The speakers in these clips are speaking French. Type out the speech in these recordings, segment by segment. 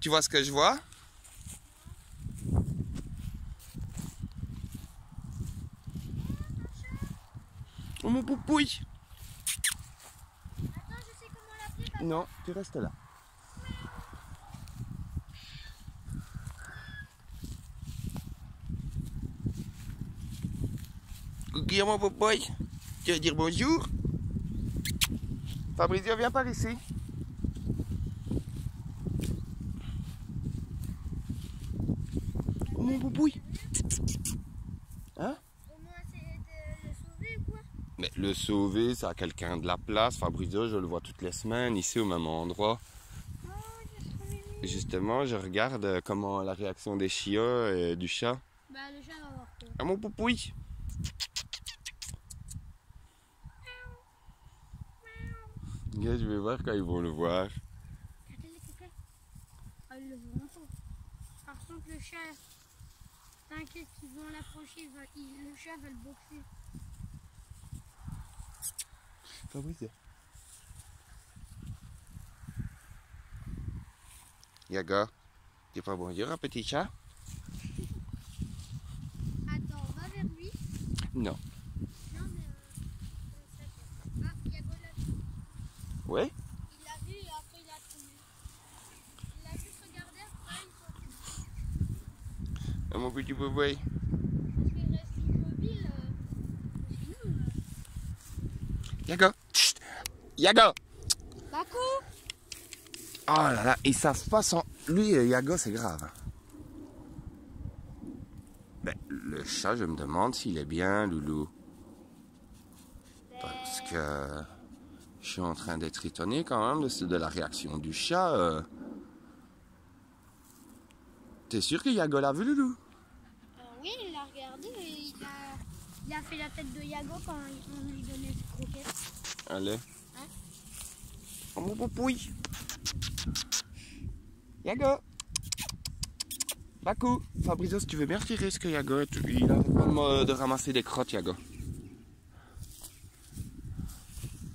Tu vois ce que je vois? Oh mon poupouille Attends, je sais comment l'appeler. papa. Non, tu restes là. Coucou mon poupouille Tu veux dire bonjour? Fabrizio, viens par ici. Mon poupouille Hein Au moins, c'est le sauver ou quoi Mais le sauver, c'est à quelqu'un de la place. Fabrizio, je le vois toutes les semaines, ici au même endroit. Oh. Justement, je regarde euh, comment la réaction des chiots et du chat. Bah, le chat va avoir peur. Ah mon poupouille Gars, je vais voir quand ils vont le voir. Regardez les coquins. Ah, ils le verront pas. Par contre, le chat, t'inquiète qu'ils vont l'approcher, le chat va le boxer. Fabrizio. Yaga, dis pas bonjour un petit chat? Attends, va vers lui. Non. Non, mais. Euh, euh, ça- ah, il y a Golan. Ouais Il l'a vu et après il a tourné. Il a juste regardé après, il sortait. Ah, Mon petit Chut Yaga Bakou Oh là là, ils savent pas sans... Lui, euh, Yaga, c'est grave. Ben, le chat, je me demande s'il est bien, Loulou. Parce que je suis en train d'être étonné quand même de, de la réaction du chat. euh. T'es sûr que Yago l'a vu, Loulou? Oui, il l'a regardé et il a, il a fait la tête de Yago quand on lui donnait ses croquettes. Allez. Hein Oh mon poupouille Yago Bakou Fabrizio, si tu veux bien retirer ce que Yago, il arrête pas de, ramasser des crottes, Yago.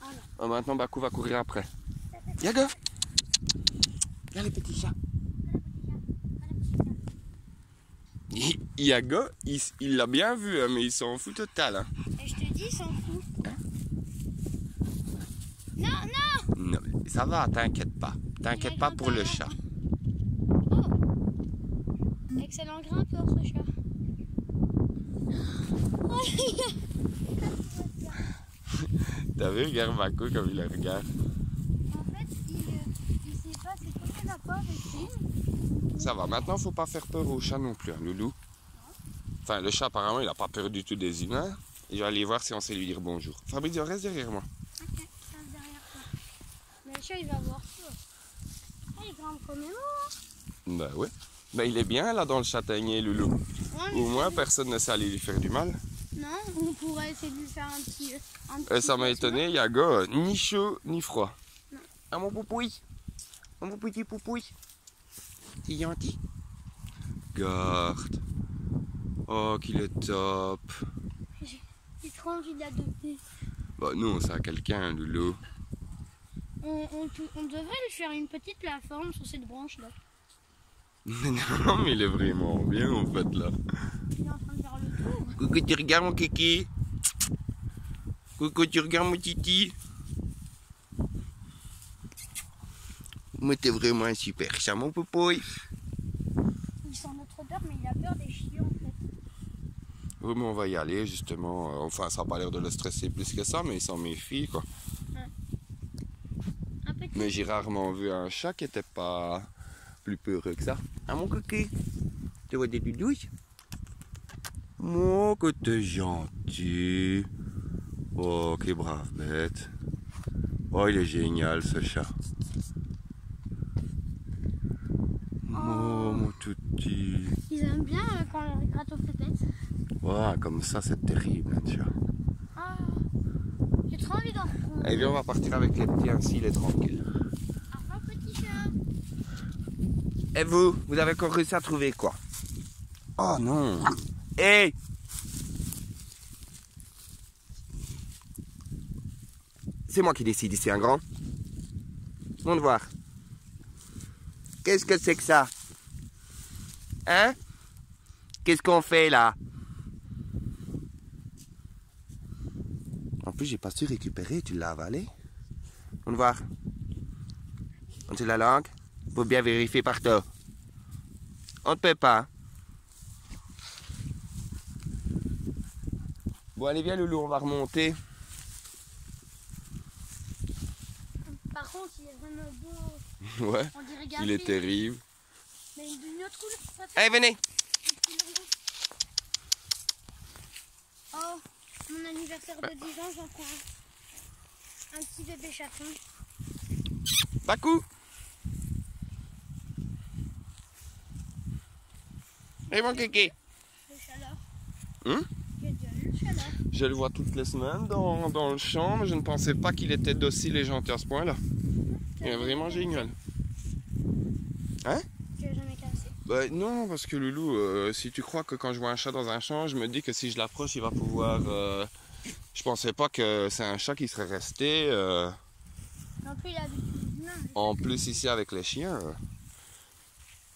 Ah. Oh, maintenant, Bakou va courir après. Yago Viens les petits chats. I- Yago, il il l'a bien vu, hein, mais il s'en fout total. hein. Je te dis, il s'en fout. Non, non Non, mais ça va, t'inquiète pas. T'inquiète pas pour le chat. Oh Excellent grimpeur ce chat. T'as vu, regarde Bakou comme il le regarde. En fait, il, euh, il sait pas, c'est comme il a peur des films. Ça va, maintenant faut pas faire peur au chat non plus, hein, Loulou. Enfin, le chat apparemment il a pas peur du tout des humains. Et je vais aller voir si on sait lui dire bonjour. Fabrizio, reste derrière moi. Ok, reste derrière toi. Mais le chat, il va avoir peur. Ah, il grimpe comme un Bah ouais. Bah il est bien là dans le châtaignier, Loulou. Ouais, Au moins personne ne sait aller lui faire du mal. Non, on pourrait essayer de lui faire un petit. euh, Et petit ça m'a étonné, Yago, euh, ni chaud ni froid. Non. Ah mon poupouille. Ah, mon petit poupouille. C'est gentil. Garde. Oh qu'il est top. J'ai trop envie d'adopter. Bah non, c'est à quelqu'un, Loulou. On, on, peut- on devrait lui faire une petite plateforme sur cette branche là. non mais il est vraiment bien en fait là. Il est en train de faire le tour. Coucou, tu regardes mon kiki? Coucou, tu regardes mon titi? Moi, t'es vraiment un super chat, mon poupouille. Il sent notre odeur, mais il a peur des chiots en fait. Oui, mais on va y aller, justement. Euh, Enfin, ça n'a pas l'air de le stresser plus que ça, mais il s'en méfie, quoi. Un petit. Mais j'ai rarement vu un chat qui était pas plus peureux que ça. Ah, mon coquille Tu vois des doudouilles Oh, que t'es gentil. Oh, quelle brave bête. Oh, il est génial, ce chat. Mon. Ils aiment bien euh, quand on leur gratte aux pépettes. Ouais, comme ça, c'est terrible, un chat. Ah, j'ai trop envie d'en reprendre. Eh bien, on va partir avec les petits, ainsi il est tranquille. Au revoir, petit chat. Et vous, vous avez encore réussi à trouver quoi? Oh non Hé C'est moi qui décide ici, un grand. Monte voir. Qu'est-ce que c'est que ça? Hein? Qu'est-ce qu'on fait là? En plus, j'ai pas su récupérer, tu l'as avalé. On va voir. On tire la langue. Faut bien vérifier partout. On ne peut pas. Bon, allez, viens, Loulou, on va remonter. Par contre, il est vraiment beau. Ouais, On dirait il est terrible. Allez, venez. Oh, mon anniversaire de 10 ans, j'en prends un. Un petit bébé chaton. Bakou. Et mon kéké. Le chaleur. Hum. Je le vois toutes les semaines dans, dans le champ, mais je ne pensais pas qu'il était docile et gentil à ce point-là. Il est vraiment génial. Cassé. Bah non, parce que Loulou, euh, si tu crois que quand je vois un chat dans un champ, je me dis que si je l'approche, il va pouvoir... euh, Je pensais pas que c'est un chat qui serait resté, euh, plus, il a en plus ici avec les chiens.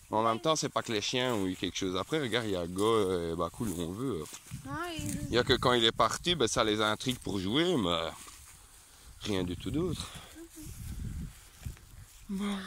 En même temps, c'est pas que les chiens ont eu quelque chose après. Regarde, il y a le gars, bah cool, on veut. Il... Il y a que quand il est parti, ben, ça les intrigue pour jouer, mais rien du tout d'autre. Bon.